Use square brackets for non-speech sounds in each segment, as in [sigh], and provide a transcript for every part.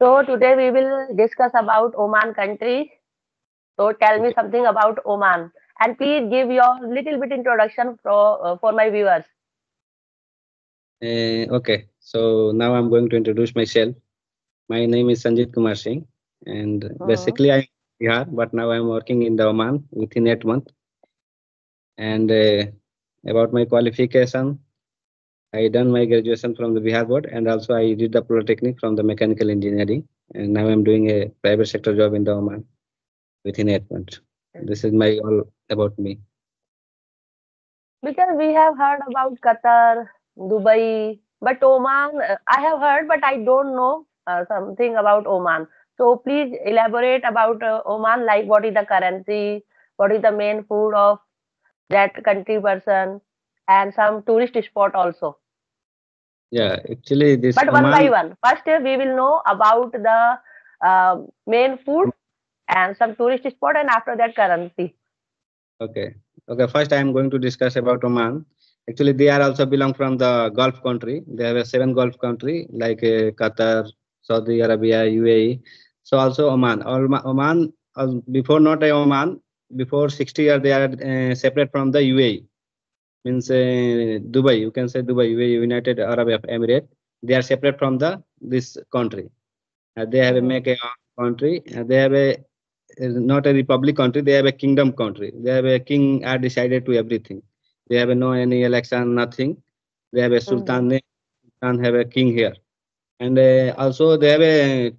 So today we will discuss about Oman country. So tell me something about Oman and please give your little bit introduction for, uh, for my viewers. Uh, okay, so now I'm going to introduce myself. My name is Sanjit Kumar Singh, and Mhm. basically I'm here, but now I'm working in the Oman within eight months. And uh, about my qualification, I done my graduation from the Bihar board, and also I did the polytechnic from the mechanical engineering, and now I'm doing a private sector job in the Oman within eight months. This is my all about me. Because we have heard about Qatar, Dubai, but Oman, I have heard, but I don't know uh, something about Oman. So please elaborate about uh, Oman, like what is the currency, what is the main food of that country person, and some tourist spot also. Yeah, actually this But one by one. First, we will know about the uh, main food and some tourist spot, and after that, currency. Okay. Okay. First, I am going to discuss about Oman. Actually, they are also belong from the Gulf country. They have a seven Gulf country like uh, Qatar, Saudi Arabia, UAE. So also Oman. Oman uh, before not a Oman. Before 60 years, they are uh, separate from the UAE. Means uh, Dubai. You can say Dubai, United Arab Emirates. They are separate from the this country. Uh, they have a make a country. Uh, they have a not a republic country they have a kingdom country they have a king are decided to everything they have no any election nothing they have a sultan name, sultan have a king here and uh, also they have a,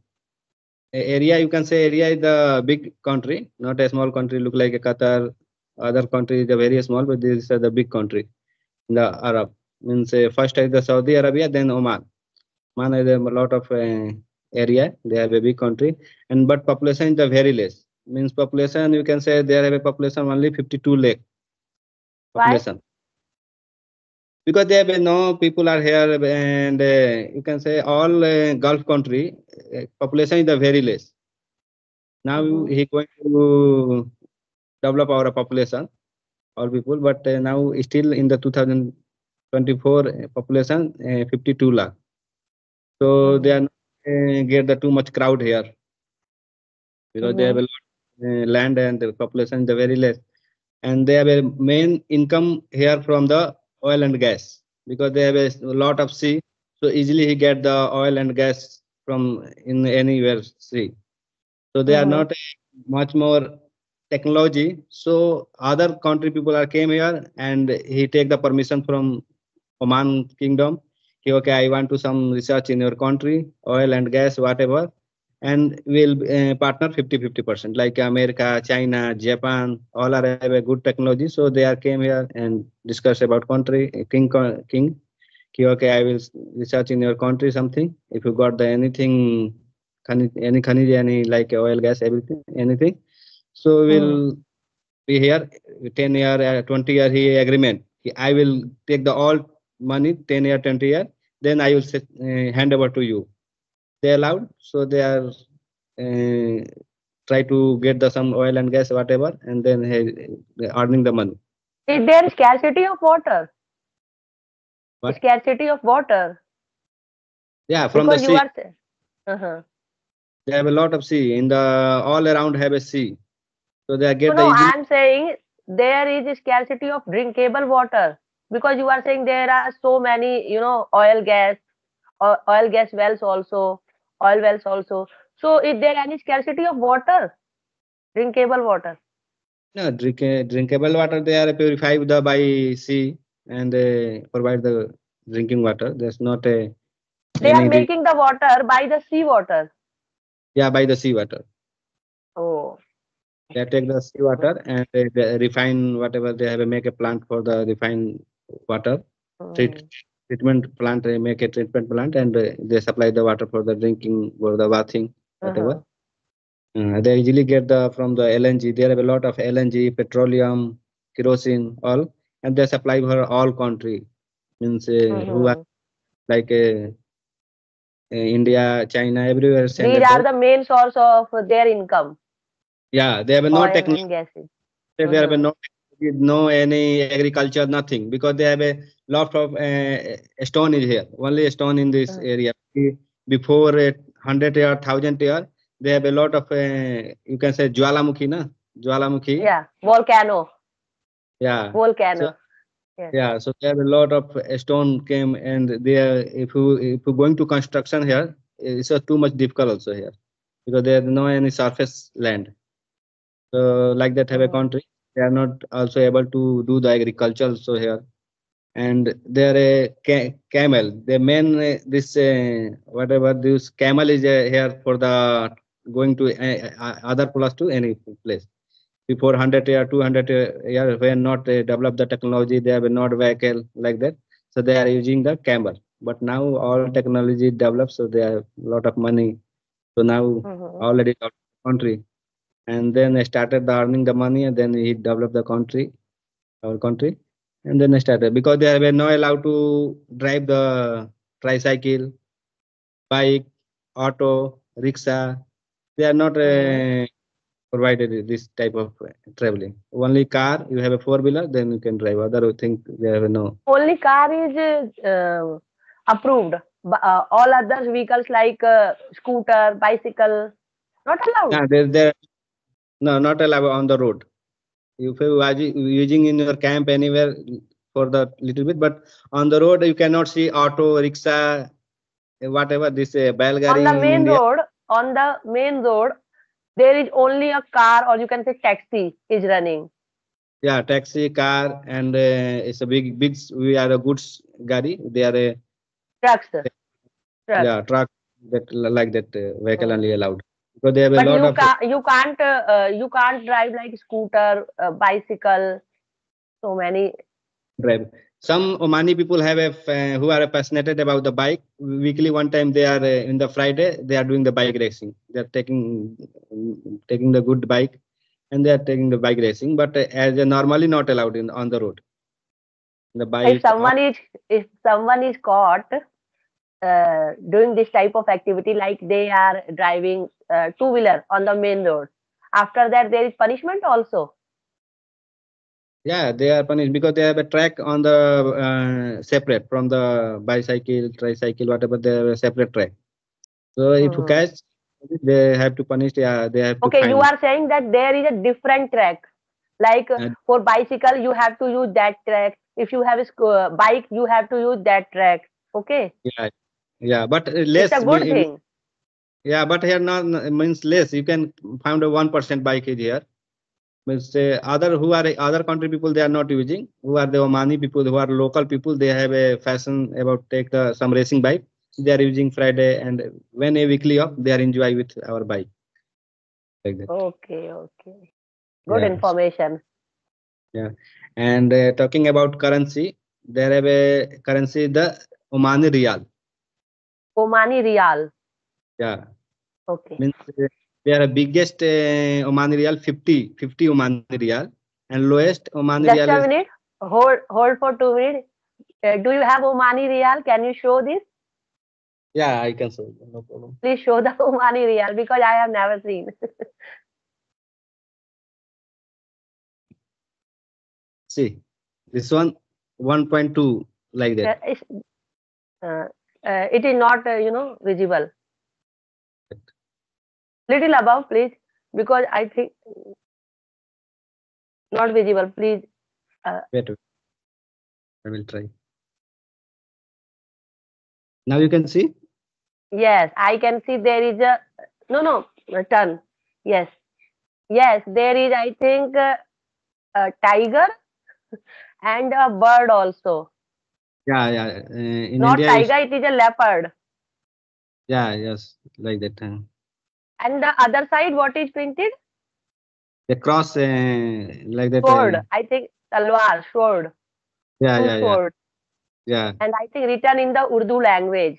a area you can say area is the big country not a small country look like a qatar other countries are very small but this is the big country the arab means uh, first is the saudi arabia then oman oman is a lot of uh, area they have a big country and but population is the very less means population you can say they have a population only 52 lakh population. Why? because there have no people are here and uh, you can say all uh, gulf country uh, population is the very less now Mhm. he going to develop our population all people but uh, now still in the 2024 uh, population uh, 52 lakh. So they are not, uh, get the too much crowd here. Because they have a lot uh, land and the population is very less. And they have a main income here from the oil and gas. Because they have a lot of sea so easily he get the oil and gas from in anywhere sea. So they are Mhm. not uh, much more technology. So other country people are came here and he take the permission from oman kingdom. He, okay i want to some research in your country oil and gas whatever. And we'll uh, partner 50 50 percent like america china japan all are have a good technology. So they are came here and discuss about country king king. Ki, okay i will research in your country something. If you got the anything any khanij any like oil gas everything anything so we'll be here 10 year uh, 20 year he agreement i will take the all money 10 year 20 year then i will set, uh, hand over to you they allowed so they are uh, try to get the some oil and gas whatever and then hey, earning the money Is there scarcity of water? What? Scarcity of water. yeah from because the you sea are. Uh-huh. they have a lot of sea in the all around have a sea so they No, get no, the easily, I'm saying there is a scarcity of drinkable water because you are saying there are so many, you know, oil gas, oil gas wells also, oil wells also. So is there any scarcity of water, drinkable water? no, drink, drinkable water they are purified the by sea and they provide the drinking water there's not a They are making the water by the sea water. yeah by the sea water Oh, they take the sea water and they, they refine whatever they have make a plant for the refined water treat, mm. treatment plant they make a treatment plant and uh, they supply the water for the drinking for the bathing whatever Uh-huh. Uh, they usually get the from the lng there have a lot of lng petroleum kerosene all and they supply for all country means uh, who are like uh, uh, india china everywhere These are the main source of their income. Yeah they have no technology gases. They have a Mhm. no no any agriculture nothing because they have a lot of uh, stone is here only stone in this Mhm. area before uh, hundred year, thousand year, they have a lot of uh, you can say Jwalamukhi, na? Jwalamukhi. Yeah, volcano, Yeah. volcano. Yeah, so there are a lot of uh, stone came and they are, if you if you going to construction here, it's uh, too much difficult also here because there is no any surface land. So like that have a Mhm. country, they are not also able to do the agriculture also here. And they are a ca- camel, the main uh, this uh, whatever this camel is uh, here for the going to uh, uh, other place to any place before 100 year 200 year when not uh, develop the technology they have not vehicle like that so they are using the camel but now all technology developed so they have a lot of money so now Mhm. already country and then they started the earning the money and then he developed the country our country. And then they started because they were not allowed to drive the tricycle bike auto rickshaw. They are not uh, provided this type of uh, traveling. Only car you have a four wheeler then you can drive. Other thing they have no. Only car is uh, approved. Uh, all other vehicles like uh, scooter, bicycle, not allowed. yeah, they're, they're no not allowed on the road if you are using in your camp anywhere for the little bit but on the road you cannot see auto rickshaw whatever this uh, on the main India. road, on the main road, there is only a car or you can say taxi is running. yeah taxi car and uh, it's a big big we are a goods gari they are a Trucks. Truck. yeah truck that like that uh, vehicle Mm. only allowed because they have a But lot you of can't you can't uh, you can't drive like scooter, uh, bicycle. So many. drive. Some Omani people have a uh, who are passionate about the bike. Weekly, one time they are uh, in the Friday they are doing the bike racing. They are taking taking the good bike, and they are taking the bike racing. But uh, as a normally not allowed in on the road. The bike. If someone is if someone is caught uh, doing this type of activity, like they are driving uh, two wheeler on the main road, after that there is punishment also. Yeah, they are punished because they have a track on the uh, separate from the bicycle, tricycle, whatever. They have a separate track. So if you Mhm. catch, they have to punish. Yeah, they have to. Okay, you are saying that there is a different track. Like uh, for bicycle, you have to use that track. If you have a bike, you have to use that track. Okay, Yeah, yeah, but less. it's a good we- thing. Yeah, but here not means less. You can find a one percent bike is here. Means uh, other who are other country people they are not using. Who are the Omani people who are local people? They have a fashion about take the some racing bike. They are using Friday and when a weekly off they are enjoy with our bike. Like that. Okay, okay. Good Yeah. information. Yeah, and uh, talking about currency, there have a currency the Omani Riyal. Omani Riyal. Yeah, Okay. means uh, they are the biggest uh, Omani Riyal 50 50 Omani Riyal and lowest Omani Just Riyal a is minute. Hold, hold for two minutes. Uh, do you have Omani Riyal? Can you show this? Yeah, I can show. no problem. Please show the [laughs] Omani Riyal because I have never seen. [laughs] See, this one 1.2 like that. Uh, uh, uh, it is not, uh, you know, visible. Little above, please, because I think not visible. Please. Wait, wait. I will try. Now you can see. Yes, I can see there is a no, no, a turn. Yes, yes, there is. I think uh, a tiger [laughs] and a bird also. Yeah, yeah. Uh, in not India, tiger, it is a leopard. yeah, yes, like that. Uh, And the other side, what is printed? the cross, uh, like that. Sword. Uh, I think talwar, sword, yeah, yeah, yeah, sword. yeah, And I think written in the Urdu language.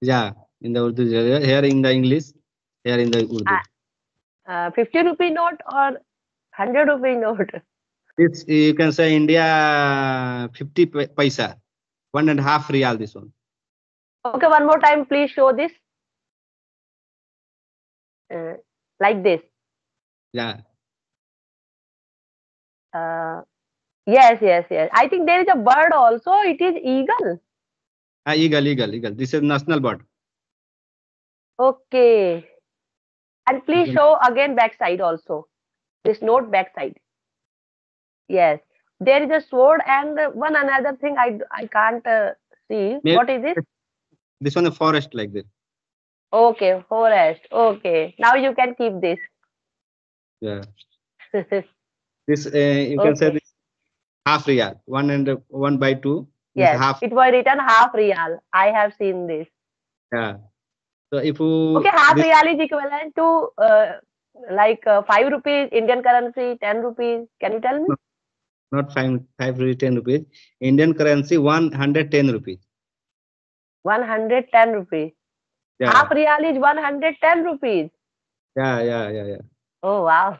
yeah. In the Urdu, here in the English, here in the Urdu. Ah. Uh, 50 rupee note or 100 rupee note? It's you can say India 50 pai- paisa, one and a half real. This one. Okay, one more time, please show this. Uh, like this. Yeah, Uh, yes, yes, yes. I think there is a bird also. It is eagle. ah, eagle, eagle, eagle. This is national bird. Okay. And please show again backside also. This note backside. Yes. There is a sword and one another thing i i can't uh, see. Maybe- What is it? This one a forest like this. Okay, forest. Okay. Now you can keep this. Yeah. [laughs] This uh, you can say this half real. One and one by two. yes. half. It was written half real. I have seen this. Yeah. So if you Okay, half this- real is equivalent to uh, like uh, 5 rupees Indian currency, 10 rupees. Can you tell me? not five five rupees, ten rupees. Indian currency one hundred ten rupees. 110 rupees. Yeah. Half real is 110 rupees. Yeah, yeah, yeah, yeah. Oh, wow.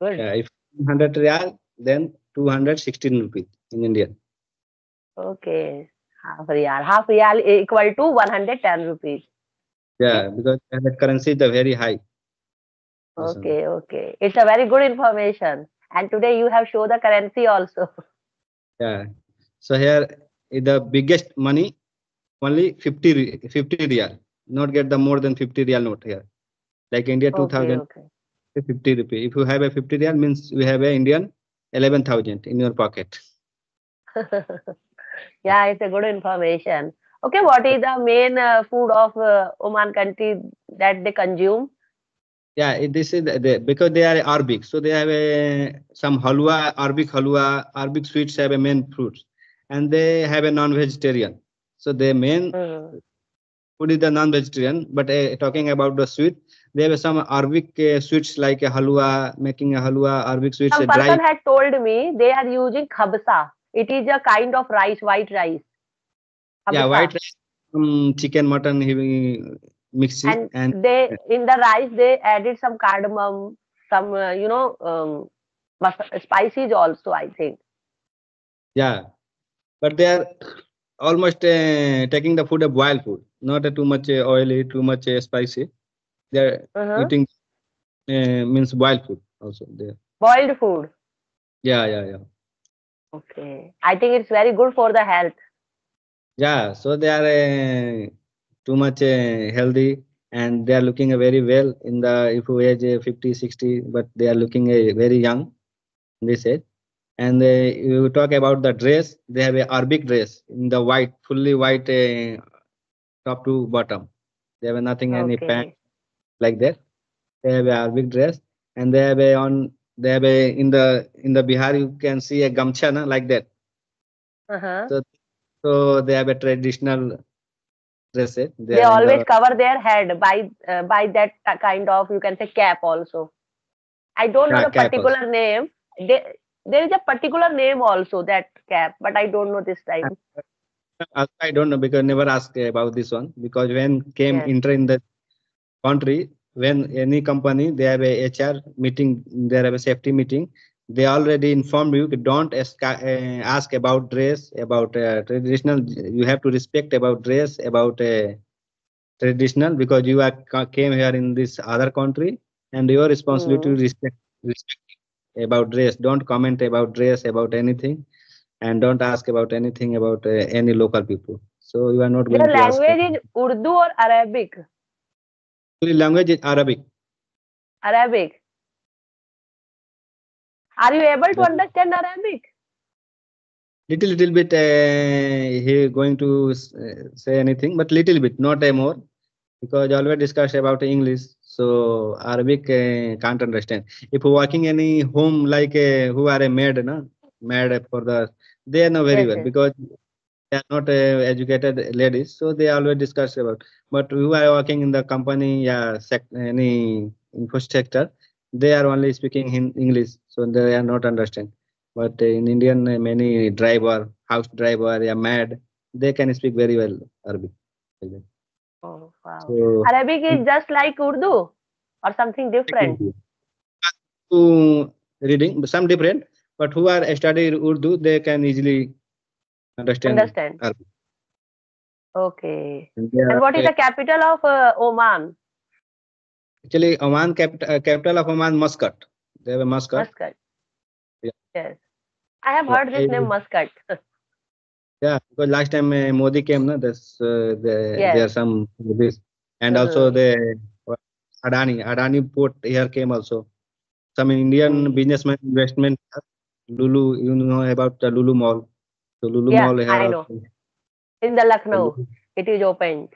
Good. Yeah. If hundred real, then two hundred sixteen rupees in Indian. Okay. Half real. Half real equal to 110 rupees. Yeah, because that currency is very high. Okay, okay. It's a very good information. And today you have shown the currency also. [laughs] Yeah. So here the biggest money, only 50, re- 50 real. Not get the more than 50 real note here. Like India Okay, 2000, okay. 50 rupee. If you have a 50 real means we have a Indian 11,000 in your pocket. [laughs] yeah, it's a good information. Okay, what is the main uh, food of uh, Oman country that they consume? Yeah, it, this is the, the- because they are Arabic. So they have a some halwa, Arabic halwa, Arabic sweets have a main fruits. And they have a non-vegetarian. So their main Mm. Food is the non-vegetarian. But uh, talking about the sweet, they have some Arabic uh, sweets like a halwa, making a halwa, Arabic sweets, Some a dry. person had told me they are using khabsa. It is a kind of rice, white rice. Khabsa. Yeah, white rice, um, chicken, mutton, he mix and, and they in the rice they added some cardamom some uh, you know um, spices also i think yeah. But they are almost uh, taking the food of boiled food, not too much uh, oily, too much uh, spicy. They are Uh-huh. eating uh, means boiled food also. There. boiled food Yeah, yeah, yeah. okay i think it's very good for the health Yeah, so they are uh, too much uh, healthy and they are looking very well in the if you age uh, 50, 60, but they are looking very young in this age. And uh, you talk about the dress, they have a Arabic dress in the white, fully white uh, top to bottom. They have nothing any pant okay like that. They have a Arabic dress and they have a on they have a in the in the Bihar you can see a gamcha na, like that. uh-huh. So So they have a traditional dress. eh? they, always the- cover their head by uh, by that kind of you can say cap also i don't know the cap also. particular name they, there is a particular name also that cap but i don't know this time Uh, I don't know because I never asked about this one because when came Yes. enter in the country, when any company they have a HR meeting, they have a safety meeting, they already informed you don't ask, uh, ask about dress, about uh, traditional. You have to respect about dress, about uh, traditional because you are came here in this other country and your responsibility to respect respect about dress. Don't comment about dress about anything and don't ask about anything about uh, any local people. So you are not going their to ask. language is urdu or arabic Actually, language is Arabic. arabic are you able to understand arabic Little little bit uh, he going to uh, say anything, but little bit, not a more, because already discussed about English. So Arabic uh, can't understand. If working any home like uh, who are a maid, na maid for the they know very well because they are not uh, educated ladies, so they always discuss about. But who are working in the company, yeah, sec, any info sector, they are only speaking in English, so they are not understand. But in Indian, many driver, house driver, yeah, maid, they can speak very well Arabic. Oh wow So arabic is just like urdu or something different to reading, some different. But who are studying Urdu, they can easily understand. understand Arabic. okay And and what is the capital of uh, oman Actually, Oman capital, uh, capital of Oman, Muscat. They have a Muscat. muscat Yeah. yes i have heard this name muscat [laughs] Yeah, because last time uh, Modi came, no, there's uh, the, Yes. there are some this, and also Mhm. the Adani, Adani port here came also. Some Indian Mm. businessman investment, Lulu, you know about the Lulu Mall. So Lulu Yeah, Mall here. I know. also. In the Lucknow, it is opened.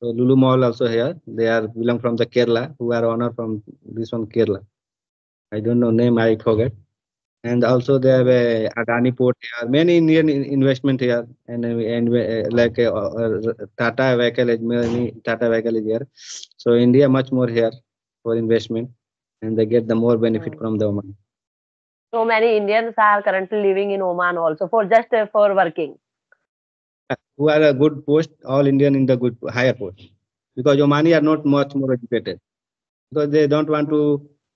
so Lulu Mall also here. They are belong from the Kerala, who are owner from this one Kerala. I don't know name, I forget. And also they have a Adani port here. Many Indian investment here, and uh, and uh, like uh, uh, Tata vehicle, is many Tata vehicle is here. So India much more here for investment, and they get the more benefit Mm. from the Oman. So many Indians are currently living in Oman also for just uh, for working. Who are a good post, all Indian in the good higher post, because Omani are not much more educated, because they don't want to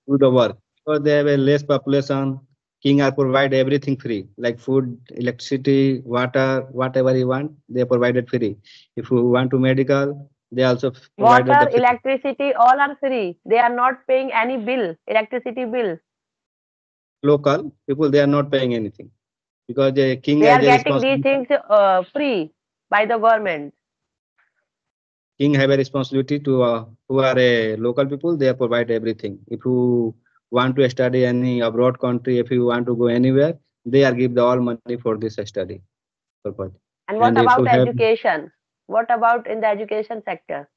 do the work, because they have a less population. King are provide everything free, like food, electricity, water, whatever you want, they provided free. If you want to medical, they also provided Water, the electricity, all are free. They are not paying any bill, electricity bill. local people. They are not paying anything because the king They are getting these things uh, free by the government. King have a responsibility to uh, who are a local people. They provide everything. If you want to study any abroad country, if you want to go anywhere, they are give the all money for this study purpose. And what And about you have- education? What about in the education sector?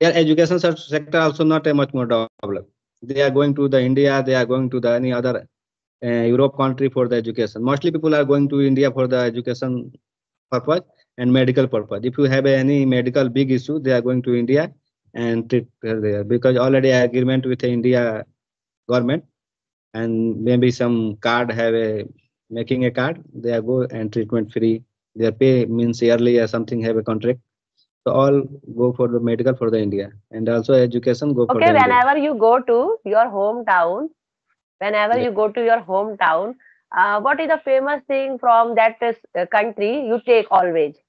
their education sector also not a much more developed. They are going to the India, they are going to the any other uh, Europe country for the education. Mostly people are going to India for the education purpose and medical purpose. If you have any medical big issue, they are going to India and treat there because already agreement with the India government and maybe some card have a making a card, they go and treatment free. Their pay means yearly or something have a contract. So all go for the medical for the India and also education go for Okay, India. whenever you go to your hometown, whenever Yeah. you go to your hometown, uh, what is the famous thing from that uh, country you take always?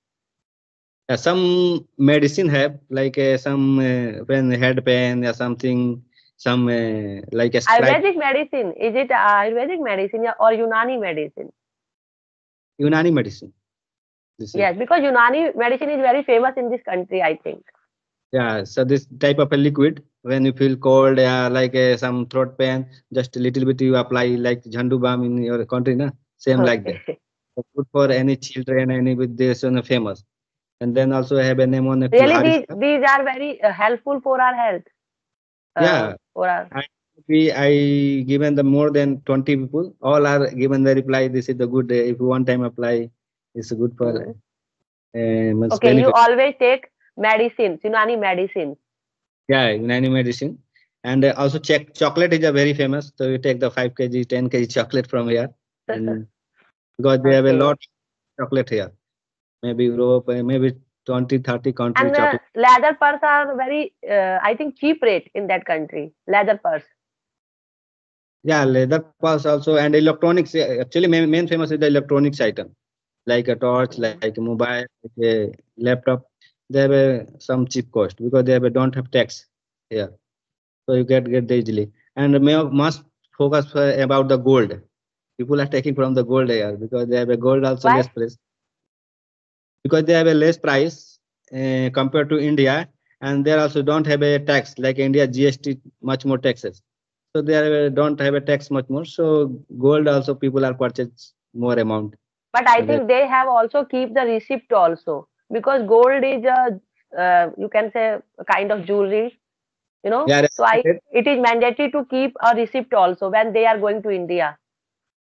Yeah, some medicine have like uh, some uh, when head pain or something, some uh, like a Ayurvedic medicine, is it Ayurvedic medicine or Unani medicine? Unani medicine. Yes, because Unani medicine is very famous in this country, I think. Yeah, so this type of a liquid when you feel cold, yeah, like uh, some throat pain, just a little bit you apply like Jhandu balm in your country, na? Same like that. So good for any children, any with this one famous. And then also I have a name on it. Really, these, these are very uh, helpful for our health. Uh, Yeah. For our, we I given the more than 20 people, all are given the reply. This is the good. uh, If you one time apply, it's good for. Mhm. Uh, okay, you always take medicine, Unani medicine. Yeah, Unani medicine. And uh, also check chocolate is a very famous. So you take the 5 kg, 10 kg chocolate from here. [laughs] And because they have a lot of chocolate here. Maybe Europe, uh, maybe 20, 30 country And uh, chocolate. leather purse are very, uh, I think, cheap rate in that country. Leather purse. Yeah, leather purse also and electronics. Actually, main, main famous is the electronics item, like a torch, like, like a mobile, like a laptop. They have a, some cheap cost because they have a, don't have tax here, so you get get easily. And may must focus uh, about the gold. People are taking from the gold here because they have a gold also Why? less price. Because they have a less price uh, compared to India, and they also don't have a tax. Like India GST much more taxes. So they are, don't have a tax much more. So gold also people are purchase more amount. But I think they have also keep the receipt also. Because gold is a, uh, you can say, a kind of jewelry. You know, Yeah, so I it is mandatory to keep a receipt also when they are going to India.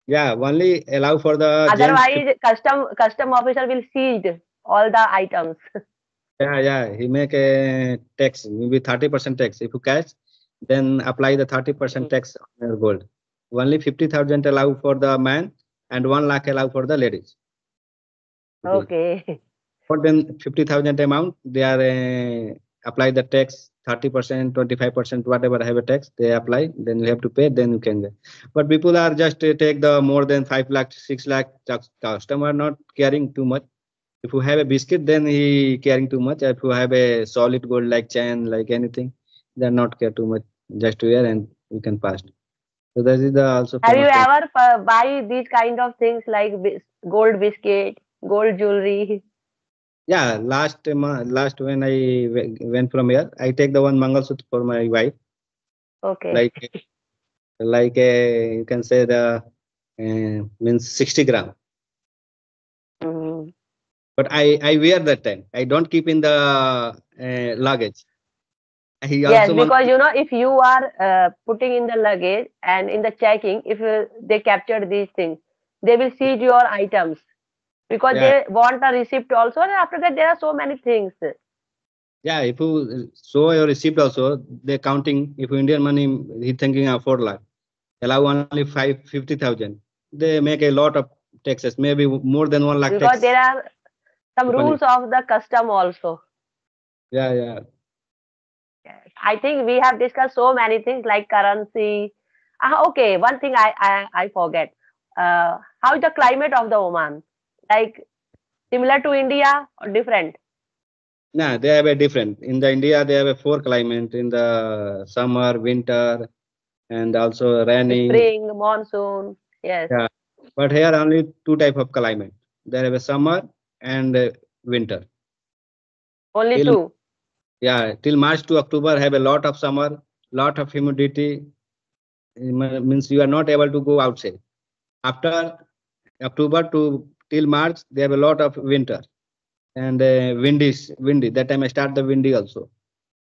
Yeah only allow for the Otherwise, custom custom officer will seize all the items. yeah yeah he make a tax maybe 30 percent tax if you cash then apply the 30 percent Mhm. tax on your gold only 50000 allow for the man and 1 lakh allow for the ladies Okay. Okay. more than 50000 amount they are uh, apply the tax 30% 25% whatever have a tax they apply then you have to pay then you can get. But people are just uh, take the more than 5 lakh 6 lakh cus- customer not caring too much. If you have a biscuit then he caring too much. If you have a solid gold like chain like anything they not care too much. Just wear and you can pass. So that is the also Have you ever uh, buy these kind of things like gold biscuit, gold jewelry? Yeah, last month, last when I went from here, I take the one Mangalsutra for my wife, Okay. like like a, you can say the uh, means 60 gram. Mhm. But I I wear that time. I don't keep in the uh, luggage. I Yes, because you know, if you are uh, putting in the luggage and in the checking, if uh, they capture these things, they will seize your items because Yeah. they want a receipt also. And after that, there are so many things. Yeah, if you show your receipt also, they're counting. If Indian money, he thinking of four lakh, allow only five fifty thousand. They make a lot of taxes, maybe more than one lakh Because tax. there are some Funny. rules of the custom also. Yeah, yeah. I think we have discussed so many things like currency. Ah, okay, one thing I I, I forget. Uh, how is the climate of the Oman? Like similar to India or different? Nah, they have a different. In the India, they have a four climate in the summer, winter, and also rainy. Spring, monsoon. Yes. Yeah. But here only two type of climate. They have a summer and uh, winter. Only Till- two. Yeah, till March to October have a lot of summer, lot of humidity. It means you are not able to go outside. After October to till March, they have a lot of winter and uh, windy, windy. That time I start the windy also.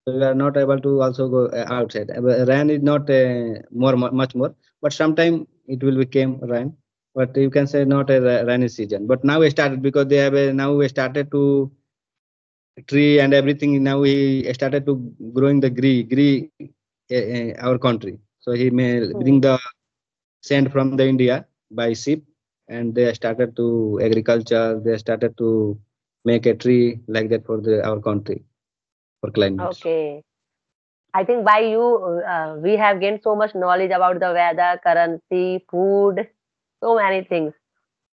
So you are not able to also go uh, outside. Rain is not uh, more much more, but sometime it will become rain. But you can say not a rainy season. But now we started because they have a, now we started to tree and everything. Now we started to growing the gree, gree uh, uh, our country. So he may bring the sand from the India by ship, and they started to agriculture. They started to make a tree like that for the our country for climate. Okay. I think by you, uh, we have gained so much knowledge about the weather, currency, food, so many things.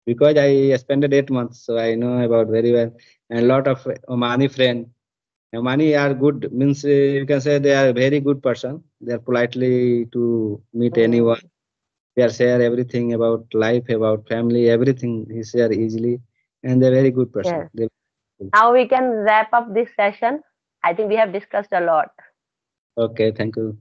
because I spent eight months, so I know about very well. And a lot of Omani friend. Omani are good, means uh, you can say they are very good person. They are politely to meet Mm. anyone. They are share everything about life, about family, everything. He share easily, and they're very good person. Yes. Now we can wrap up this session. I think we have discussed a lot. okay, thank you.